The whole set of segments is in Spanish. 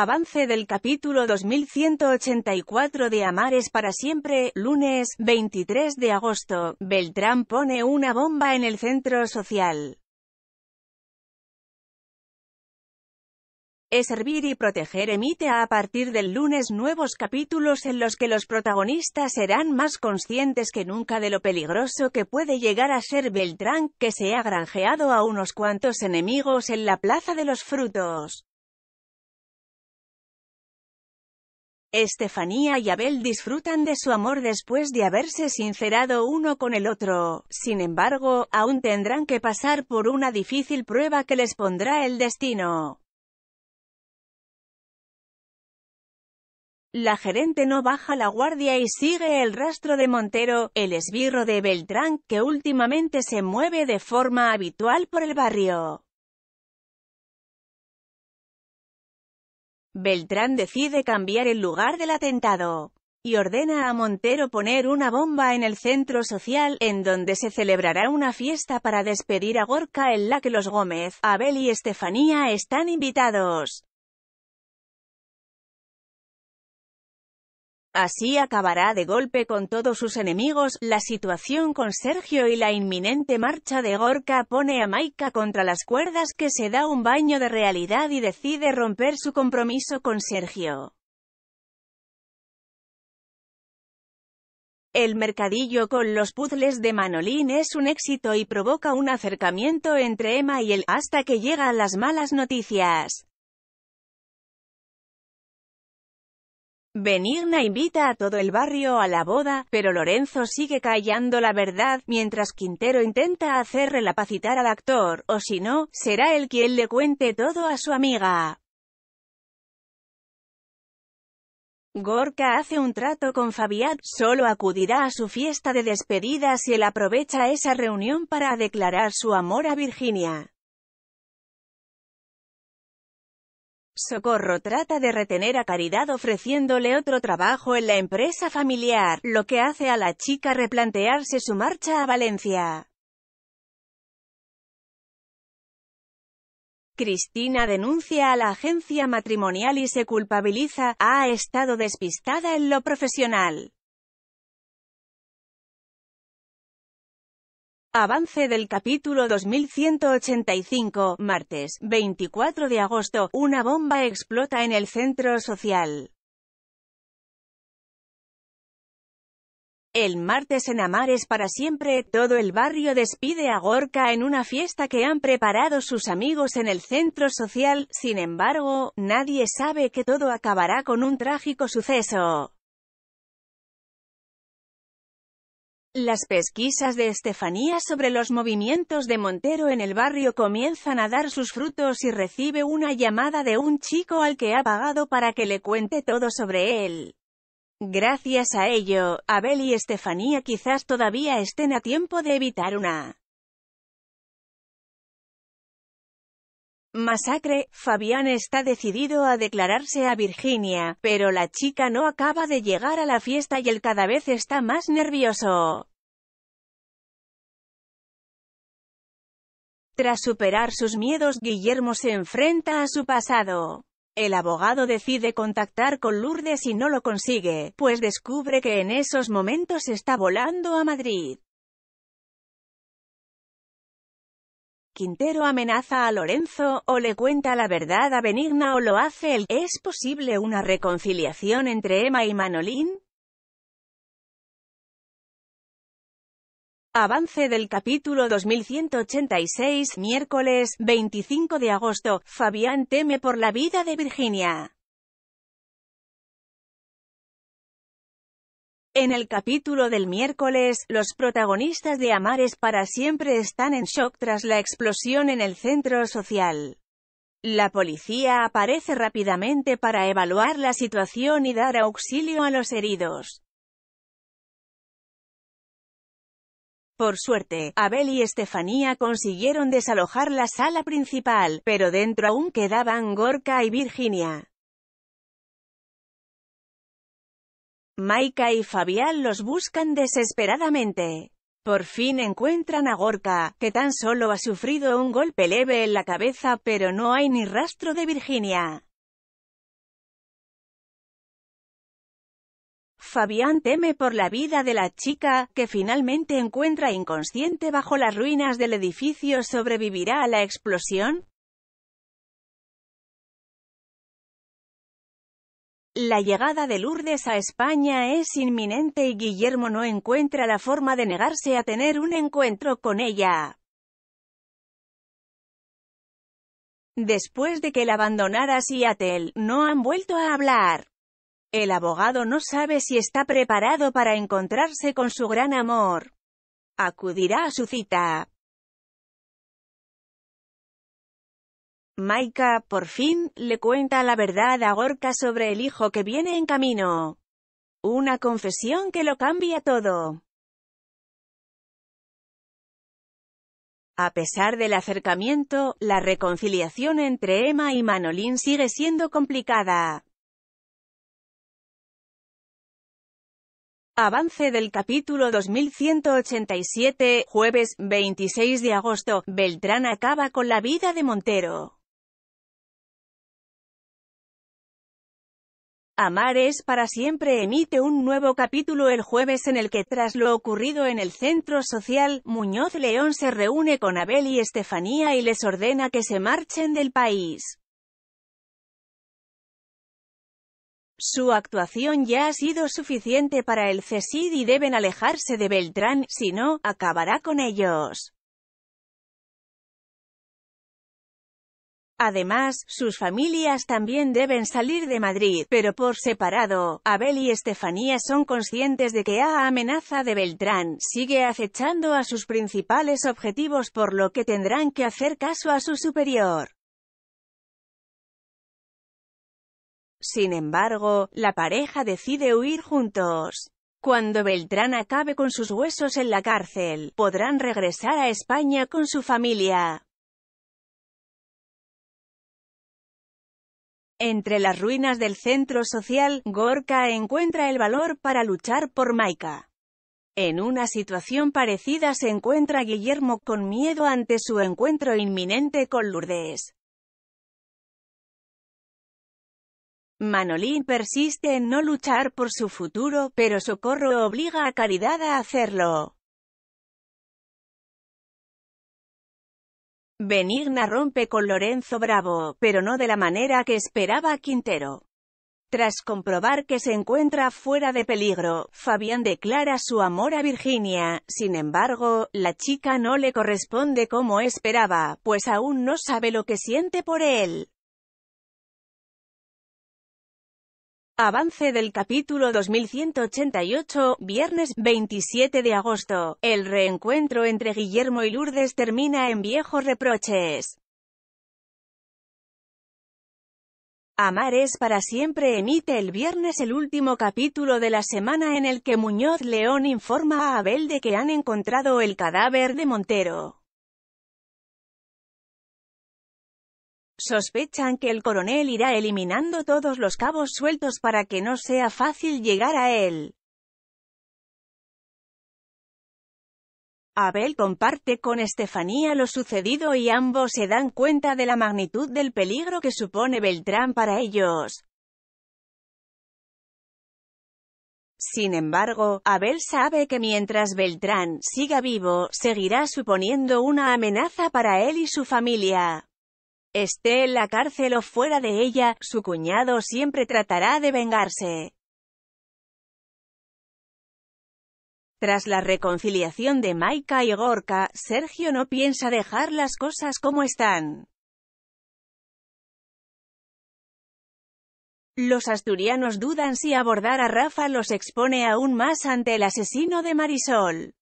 Avance del capítulo 2184 de Amares para siempre, lunes, 23 de agosto. Beltrán pone una bomba en el centro social. Es servir y proteger emite a partir del lunes nuevos capítulos en los que los protagonistas serán más conscientes que nunca de lo peligroso que puede llegar a ser Beltrán, que se ha granjeado a unos cuantos enemigos en la Plaza de los Frutos. Estefanía y Abel disfrutan de su amor después de haberse sincerado uno con el otro, sin embargo, aún tendrán que pasar por una difícil prueba que les pondrá el destino. La gerente no baja la guardia y sigue el rastro de Montero, el esbirro de Beltrán, que últimamente se mueve de forma habitual por el barrio. Beltrán decide cambiar el lugar del atentado y ordena a Montero poner una bomba en el centro social, en donde se celebrará una fiesta para despedir a Gorka en la que los Gómez, Abel y Estefanía están invitados. Así acabará de golpe con todos sus enemigos, la situación con Sergio y la inminente marcha de Gorka pone a Maika contra las cuerdas que se da un baño de realidad y decide romper su compromiso con Sergio. El mercadillo con los puzzles de Manolín es un éxito y provoca un acercamiento entre Emma y él, hasta que llegan las malas noticias. Benigna invita a todo el barrio a la boda, pero Lorenzo sigue callando la verdad, mientras Quintero intenta hacer relapacitar al actor, o si no, será él quien le cuente todo a su amiga. Gorka hace un trato con Fabián, solo acudirá a su fiesta de despedida si él aprovecha esa reunión para declarar su amor a Virginia. Socorro trata de retener a Caridad ofreciéndole otro trabajo en la empresa familiar, lo que hace a la chica replantearse su marcha a Valencia. Cristina denuncia a la agencia matrimonial y se culpabiliza, ha estado despistada en lo profesional. Avance del capítulo 2185, martes, 24 de agosto, una bomba explota en el centro social. El martes en Amares para siempre, todo el barrio despide a Gorka en una fiesta que han preparado sus amigos en el centro social, sin embargo, nadie sabe que todo acabará con un trágico suceso. Las pesquisas de Estefanía sobre los movimientos de Montero en el barrio comienzan a dar sus frutos y recibe una llamada de un chico al que ha pagado para que le cuente todo sobre él. Gracias a ello, Abel y Estefanía quizás todavía estén a tiempo de evitar una masacre, Fabián está decidido a declararse a Virginia, pero la chica no acaba de llegar a la fiesta y él cada vez está más nervioso. Tras superar sus miedos, Guillermo se enfrenta a su pasado. El abogado decide contactar con Lourdes y no lo consigue, pues descubre que en esos momentos está volando a Madrid. Quintero amenaza a Lorenzo, o le cuenta la verdad a Benigna o lo hace él. ¿Es posible una reconciliación entre Emma y Manolín? Avance del capítulo 2186, miércoles, 25 de agosto, Fabián teme por la vida de Virginia. En el capítulo del miércoles, los protagonistas de Amares para siempre están en shock tras la explosión en el centro social. La policía aparece rápidamente para evaluar la situación y dar auxilio a los heridos. Por suerte, Abel y Estefanía consiguieron desalojar la sala principal, pero dentro aún quedaban Gorka y Virginia. Maika y Fabián los buscan desesperadamente. Por fin encuentran a Gorka, que tan solo ha sufrido un golpe leve en la cabeza pero no hay ni rastro de Virginia. Fabián teme por la vida de la chica, que finalmente encuentra inconsciente bajo las ruinas del edificio. ¿Sobrevivirá a la explosión? La llegada de Lourdes a España es inminente y Guillermo no encuentra la forma de negarse a tener un encuentro con ella. Después de que él abandonara Seattle, no han vuelto a hablar. El abogado no sabe si está preparado para encontrarse con su gran amor. Acudirá a su cita. Maika, por fin, le cuenta la verdad a Gorka sobre el hijo que viene en camino. Una confesión que lo cambia todo. A pesar del acercamiento, la reconciliación entre Emma y Manolín sigue siendo complicada. Avance del capítulo 2187, jueves 26 de agosto, Beltrán acaba con la vida de Montero. Amares para siempre emite un nuevo capítulo el jueves en el que tras lo ocurrido en el centro social, Muñoz León se reúne con Abel y Estefanía y les ordena que se marchen del país. Su actuación ya ha sido suficiente para el CESID y deben alejarse de Beltrán, si no, acabará con ellos. Además, sus familias también deben salir de Madrid, pero por separado. Abel y Estefanía son conscientes de que la amenaza de Beltrán sigue acechando a sus principales objetivos por lo que tendrán que hacer caso a su superior. Sin embargo, la pareja decide huir juntos. Cuando Beltrán acabe con sus huesos en la cárcel, podrán regresar a España con su familia. Entre las ruinas del centro social, Gorka encuentra el valor para luchar por Maika. En una situación parecida se encuentra Guillermo con miedo ante su encuentro inminente con Lourdes. Manolín persiste en no luchar por su futuro, pero Socorro obliga a Caridad a hacerlo. Benigna rompe con Lorenzo Bravo, pero no de la manera que esperaba Quintero. Tras comprobar que se encuentra fuera de peligro, Fabián declara su amor a Virginia, sin embargo, la chica no le corresponde como esperaba, pues aún no sabe lo que siente por él. Avance del capítulo 2188, viernes 27 de agosto. El reencuentro entre Guillermo y Lourdes termina en viejos reproches. Amar es para siempre emite el viernes el último capítulo de la semana en el que Muñoz León informa a Abel de que han encontrado el cadáver de Montero. Sospechan que el coronel irá eliminando todos los cabos sueltos para que no sea fácil llegar a él. Abel comparte con Estefanía lo sucedido y ambos se dan cuenta de la magnitud del peligro que supone Beltrán para ellos. Sin embargo, Abel sabe que mientras Beltrán siga vivo, seguirá suponiendo una amenaza para él y su familia. Esté en la cárcel o fuera de ella, su cuñado siempre tratará de vengarse. Tras la reconciliación de Maika y Gorka, Sergio no piensa dejar las cosas como están. Los asturianos dudan si abordar a Rafa los expone aún más ante el asesino de Marisol.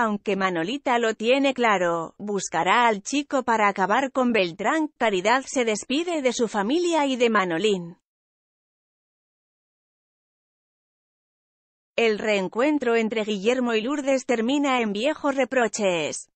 Aunque Manolita lo tiene claro, buscará al chico para acabar con Beltrán, Caridad se despide de su familia y de Manolín. El reencuentro entre Guillermo y Lourdes termina en viejos reproches.